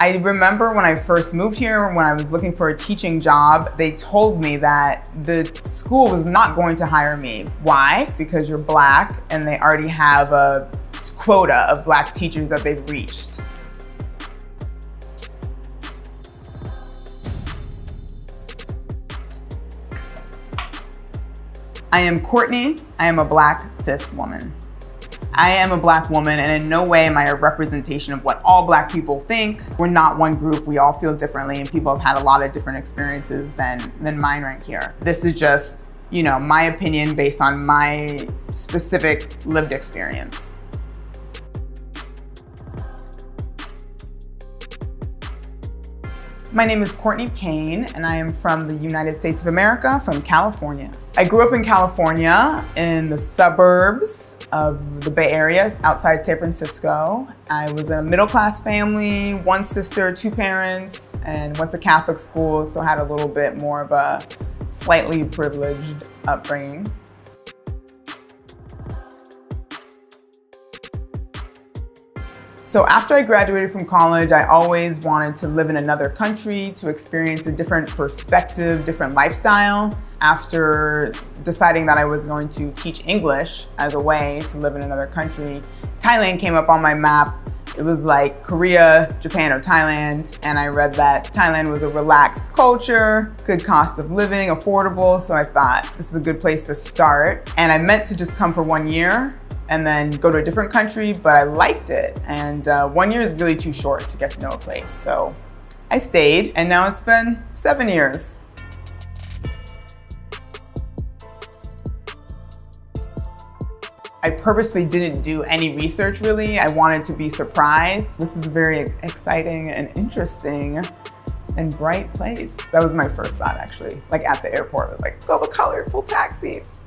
I remember when I first moved here, when I was looking for a teaching job, they told me that the school was not going to hire me. Why? Because you're black and they already have a quota of black teachers that they've reached. I am Courtney. I am a black cis woman. I am a black woman and in no way am I a representation of what all black people think. We're not one group, we all feel differently and people have had a lot of different experiences than, than mine right here. This is just, you know, my opinion based on my specific lived experience. My name is Courtney Payne and I am from the United States of America, from California. I grew up in California in the suburbs of the Bay Area outside San Francisco. I was a middle class family, one sister, two parents, and went to Catholic school, so had a little bit more of a slightly privileged upbringing. So after I graduated from college, I always wanted to live in another country, to experience a different perspective, different lifestyle. After deciding that I was going to teach English as a way to live in another country, Thailand came up on my map. It was like Korea, Japan, or Thailand. And I read that Thailand was a relaxed culture, good cost of living, affordable. So I thought this is a good place to start. And I meant to just come for one year and then go to a different country, but I liked it. And uh, one year is really too short to get to know a place. So I stayed, and now it's been seven years. I purposely didn't do any research really. I wanted to be surprised. This is a very exciting and interesting and bright place. That was my first thought actually. Like at the airport, I was like, go with colorful taxis.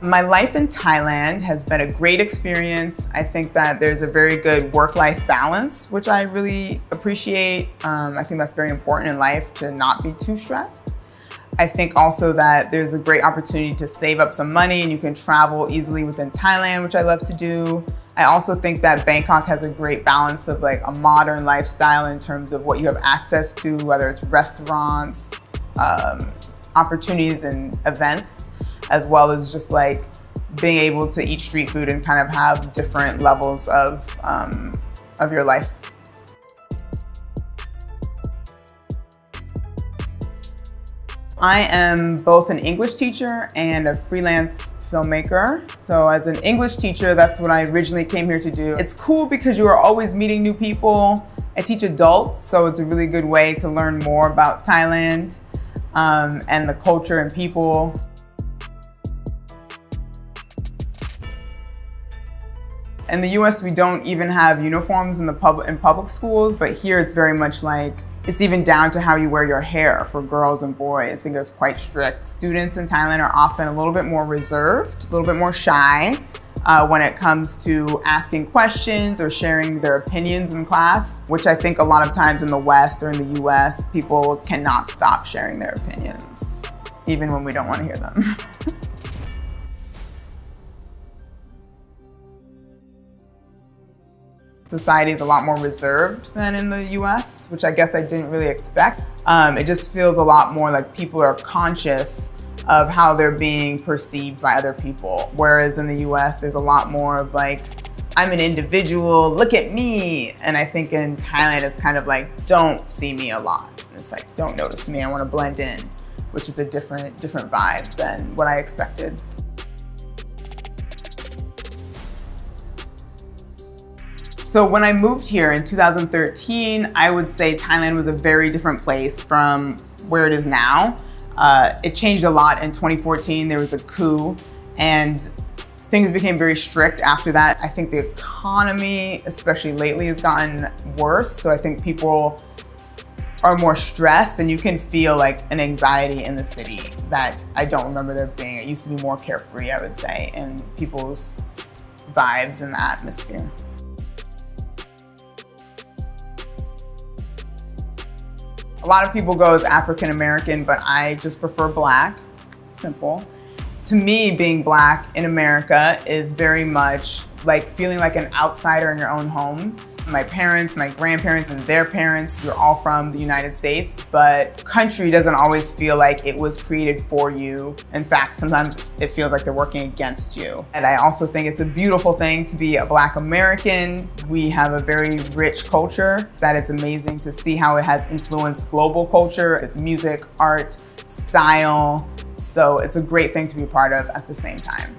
My life in Thailand has been a great experience. I think that there's a very good work-life balance, which I really appreciate. Um, I think that's very important in life to not be too stressed. I think also that there's a great opportunity to save up some money and you can travel easily within Thailand, which I love to do. I also think that Bangkok has a great balance of like a modern lifestyle in terms of what you have access to, whether it's restaurants, um, opportunities and events as well as just like being able to eat street food and kind of have different levels of, um, of your life. I am both an English teacher and a freelance filmmaker. So as an English teacher, that's what I originally came here to do. It's cool because you are always meeting new people. I teach adults, so it's a really good way to learn more about Thailand um, and the culture and people. In the US, we don't even have uniforms in the pub in public schools, but here it's very much like it's even down to how you wear your hair for girls and boys. I think it's quite strict. Students in Thailand are often a little bit more reserved, a little bit more shy uh, when it comes to asking questions or sharing their opinions in class, which I think a lot of times in the West or in the US, people cannot stop sharing their opinions, even when we don't want to hear them. Society is a lot more reserved than in the US, which I guess I didn't really expect. Um, it just feels a lot more like people are conscious of how they're being perceived by other people. Whereas in the US, there's a lot more of like, I'm an individual, look at me. And I think in Thailand, it's kind of like, don't see me a lot. It's like, don't notice me, I wanna blend in, which is a different, different vibe than what I expected. So when I moved here in 2013, I would say Thailand was a very different place from where it is now. Uh, it changed a lot in 2014. There was a coup and things became very strict after that. I think the economy, especially lately, has gotten worse. So I think people are more stressed and you can feel like an anxiety in the city that I don't remember there being. It used to be more carefree, I would say, and people's vibes and the atmosphere. A lot of people go as African American, but I just prefer black, simple. To me, being black in America is very much like feeling like an outsider in your own home. My parents, my grandparents, and their parents, you're all from the United States, but country doesn't always feel like it was created for you. In fact, sometimes it feels like they're working against you. And I also think it's a beautiful thing to be a Black American. We have a very rich culture that it's amazing to see how it has influenced global culture. It's music, art, style. So it's a great thing to be a part of at the same time.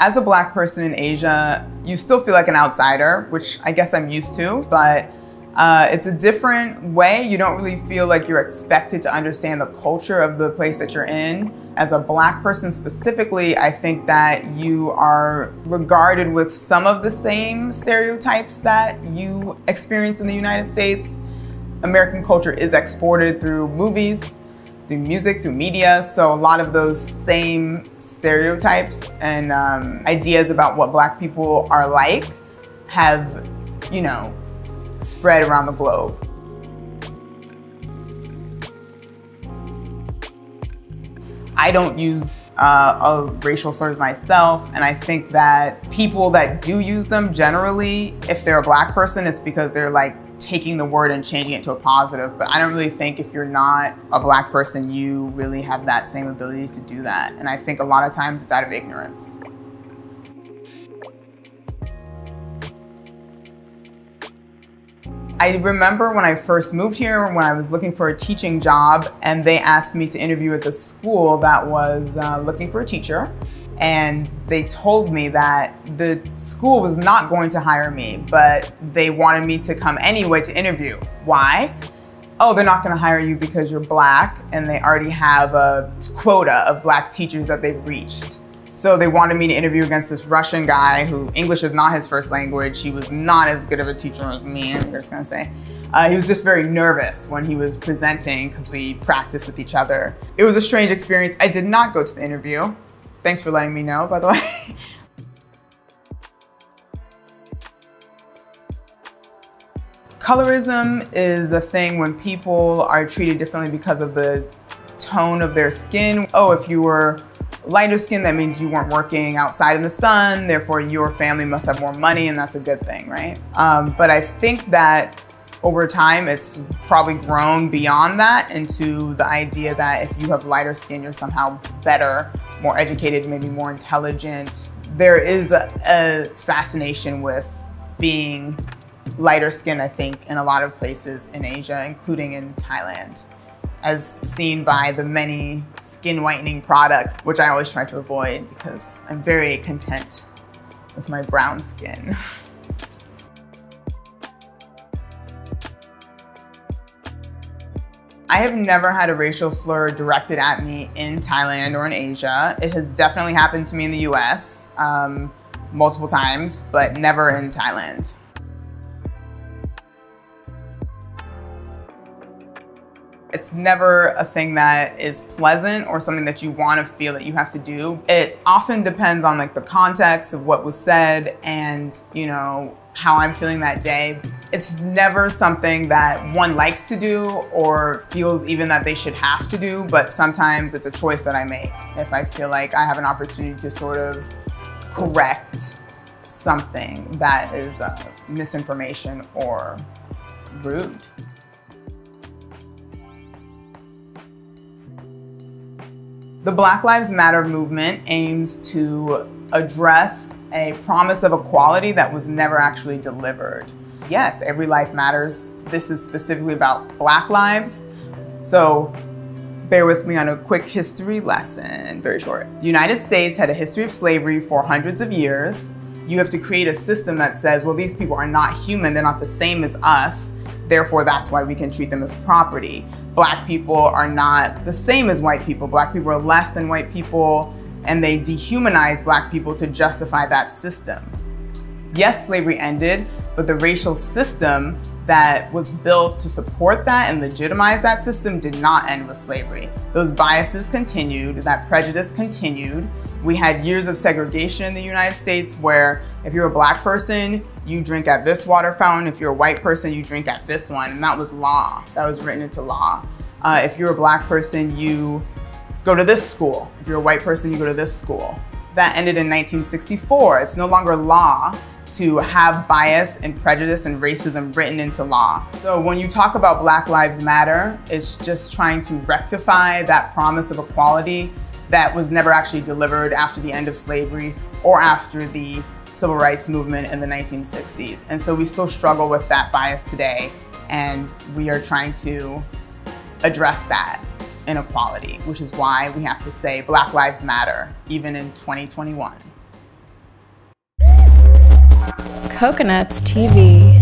As a black person in Asia, you still feel like an outsider, which I guess I'm used to, but uh, it's a different way. You don't really feel like you're expected to understand the culture of the place that you're in. As a black person specifically, I think that you are regarded with some of the same stereotypes that you experience in the United States. American culture is exported through movies, through music, through media. So a lot of those same stereotypes and um, ideas about what black people are like have, you know, spread around the globe. I don't use uh, racial slurs myself, and I think that people that do use them generally, if they're a black person, it's because they're like taking the word and changing it to a positive. But I don't really think if you're not a black person, you really have that same ability to do that. And I think a lot of times it's out of ignorance. I remember when I first moved here, when I was looking for a teaching job, and they asked me to interview at the school that was uh, looking for a teacher and they told me that the school was not going to hire me, but they wanted me to come anyway to interview. Why? Oh, they're not going to hire you because you're black and they already have a quota of black teachers that they've reached. So they wanted me to interview against this Russian guy who English is not his first language. He was not as good of a teacher as me, I'm just gonna say. Uh, he was just very nervous when he was presenting because we practiced with each other. It was a strange experience. I did not go to the interview. Thanks for letting me know, by the way. Colorism is a thing when people are treated differently because of the tone of their skin. Oh, if you were lighter skin, that means you weren't working outside in the sun, therefore your family must have more money and that's a good thing, right? Um, but I think that over time, it's probably grown beyond that into the idea that if you have lighter skin, you're somehow better more educated, maybe more intelligent. There is a, a fascination with being lighter skinned, I think, in a lot of places in Asia, including in Thailand, as seen by the many skin whitening products, which I always try to avoid because I'm very content with my brown skin. I have never had a racial slur directed at me in Thailand or in Asia. It has definitely happened to me in the US um, multiple times, but never in Thailand. It's never a thing that is pleasant or something that you want to feel that you have to do. It often depends on like the context of what was said and, you know, how I'm feeling that day. It's never something that one likes to do or feels even that they should have to do, but sometimes it's a choice that I make. If I feel like I have an opportunity to sort of correct something that is uh, misinformation or rude. The Black Lives Matter movement aims to address a promise of equality that was never actually delivered. Yes, every life matters. This is specifically about Black lives. So bear with me on a quick history lesson, very short. The United States had a history of slavery for hundreds of years. You have to create a system that says, well, these people are not human, they're not the same as us, therefore that's why we can treat them as property black people are not the same as white people. Black people are less than white people, and they dehumanize black people to justify that system. Yes, slavery ended, but the racial system that was built to support that and legitimize that system did not end with slavery. Those biases continued, that prejudice continued. We had years of segregation in the United States where if you're a black person, you drink at this water fountain. If you're a white person, you drink at this one. And that was law. That was written into law. Uh, if you're a black person, you go to this school. If you're a white person, you go to this school. That ended in 1964. It's no longer law to have bias and prejudice and racism written into law. So when you talk about Black Lives Matter, it's just trying to rectify that promise of equality that was never actually delivered after the end of slavery or after the civil rights movement in the 1960s. And so we still struggle with that bias today, and we are trying to address that inequality, which is why we have to say Black Lives Matter, even in 2021. Coconuts TV.